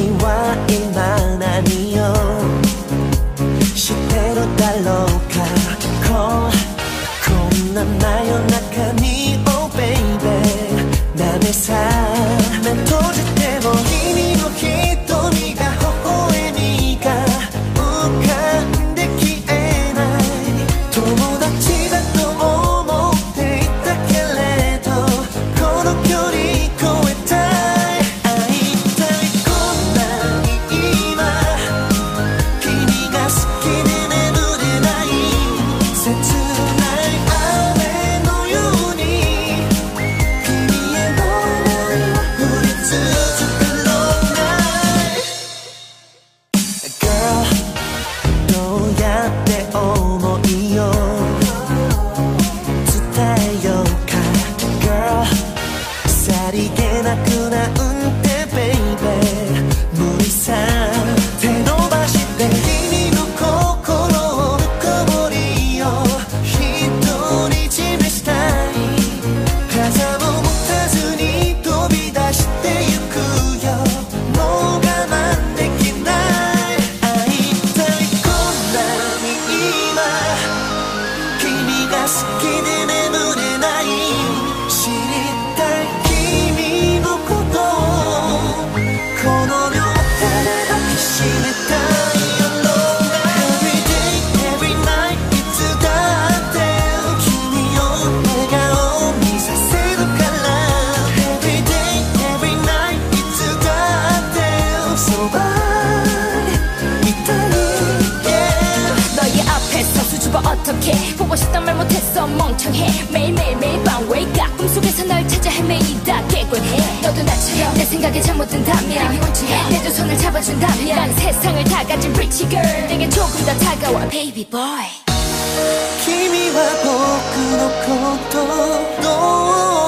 君は今何をしてるだろうか。こんな悩 어떡해? 보고 싶단 말 못했어 멍청해. 매일매일 매일 밤 wake up. 꿈속에서 널 찾아 헤매이다 깨곤해. 너도 나처럼 내 생각에 잘못된 담이야 내 두 손을 잡아준다면 난 세상을 다 가진 pretty girl. 내게 조금 더 다가와. Baby boy. 君は僕のことどう